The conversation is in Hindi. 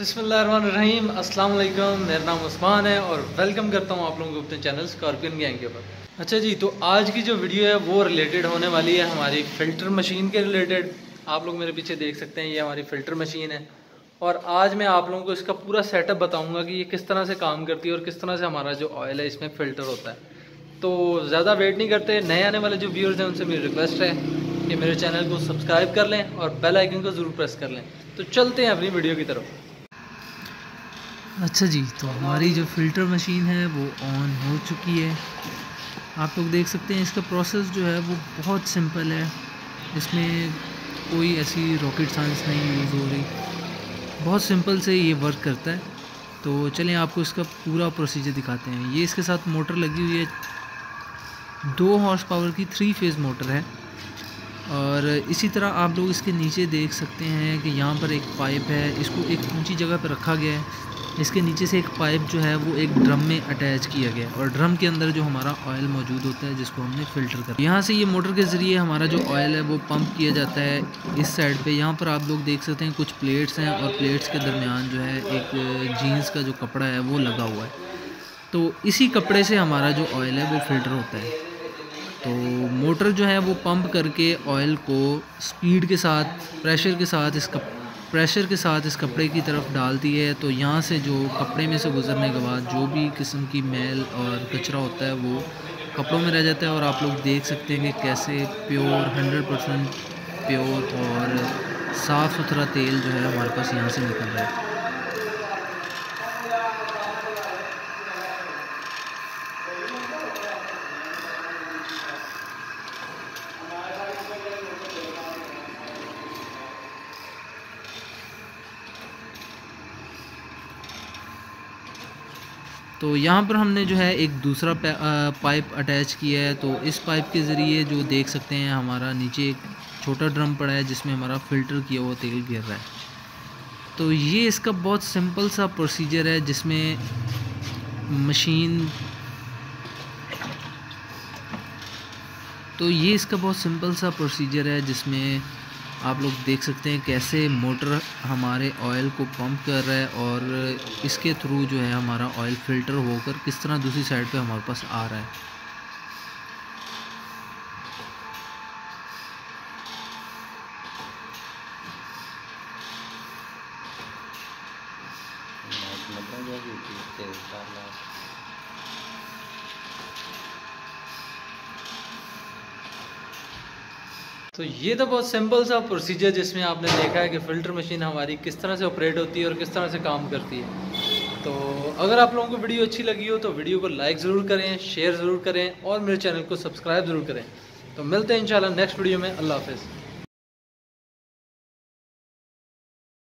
बसमीम अस्सलाम वालेकुम। मेरा नाम उस्मान है और वेलकम करता हूँ आप लोगों को अपने चैनल स्कॉर्पियन गैंग के ऊपर। अच्छा जी तो आज की जो वीडियो है वो रिलेटेड होने वाली है हमारी फ़िल्टर मशीन के रिलेटेड। आप लोग मेरे पीछे देख सकते हैं, ये हमारी फ़िल्टर मशीन है। और आज मैं आप लोगों को इसका पूरा सेटअप बताऊँगा कि ये किस तरह से काम करती है और किस तरह से हमारा जो ऑयल है इसमें फ़िल्टर होता है। तो ज़्यादा वेट नहीं करते, नए आने वाले जो व्यूअर्स हैं उनसे मेरी रिक्वेस्ट है कि मेरे चैनल को सब्सक्राइब कर लें और बेल आइकन को ज़रूर प्रेस कर लें। तो चलते हैं अपनी वीडियो की तरफ़। अच्छा जी तो हमारी जो फ़िल्टर मशीन है, वो ऑन हो चुकी है। आप लोग देख सकते हैं, इसका प्रोसेस जो है, वो बहुत सिंपल है। इसमें कोई ऐसी रॉकेट साइंस नहीं यूज़ हो रही। बहुत सिंपल से ये वर्क करता है। तो चलें, आपको इसका पूरा प्रोसीजर दिखाते हैं। ये इसके साथ मोटर लगी हुई है। दो हॉर्स पावर की थ्री फ़ेज़ मोटर है। और इसी तरह आप लोग इसके नीचे देख सकते हैं कि यहाँ पर एक पाइप है। इसको एक ऊँची जगह पर रखा गया है। इसके नीचे से एक पाइप जो है वो एक ड्रम में अटैच किया गया और ड्रम के अंदर जो हमारा ऑयल मौजूद होता है, जिसको हमने फ़िल्टर कर यहाँ से ये मोटर के ज़रिए हमारा जो ऑयल है वो पंप किया जाता है इस साइड पे। यहाँ पर आप लोग देख सकते हैं कुछ प्लेट्स हैं और प्लेट्स के दरमियान जो है एक जीन्स का जो कपड़ा है वो लगा हुआ है। तो इसी कपड़े से हमारा जो ऑयल है वो फ़िल्टर होता है। तो मोटर जो है वो पंप करके ऑयल को स्पीड के साथ, प्रेशर के साथ इस कप प्रेशर के साथ इस कपड़े की तरफ़ डालती है तो यहाँ से जो कपड़े में से गुज़रने के बाद जो भी किस्म की मैल और कचरा होता है, वो कपड़ों में रह जाता है और आप लोग देख सकते हैं कि कैसे प्योर, हंड्रेड परसेंट प्योर और साफ़ सुथरा तेल जो है हमारे पास यहाँ से निकल रहा है। तो यहाँ पर हमने जो है एक दूसरा पाइप अटैच किया है। तो इस पाइप के ज़रिए जो देख सकते हैं, हमारा नीचे एक छोटा ड्रम पड़ा है, जिसमें हमारा फ़िल्टर किया हुआ तेल गिर रहा है। तो ये इसका बहुत सिंपल सा प्रोसीजर है, जिसमें मशीन तो ये इसका बहुत सिंपल सा प्रोसीजर है, जिसमें आप लोग देख सकते हैं कैसे मोटर हमारे ऑयल को पंप कर रहा है और इसके थ्रू जो है हमारा ऑयल फ़िल्टर होकर किस तरह दूसरी साइड पे हमारे पास आ रहा है। तो ये तो बहुत सिंपल सा प्रोसीजर जिसमें आपने देखा है कि फ़िल्टर मशीन हमारी किस तरह से ऑपरेट होती है और किस तरह से काम करती है। तो अगर आप लोगों को वीडियो अच्छी लगी हो तो वीडियो को लाइक ज़रूर करें शेयर ज़रूर करें और मेरे चैनल को सब्सक्राइब ज़रूर करें। तो मिलते हैं इंशाल्लाह नेक्स्ट वीडियो में। अल्लाह हाफ़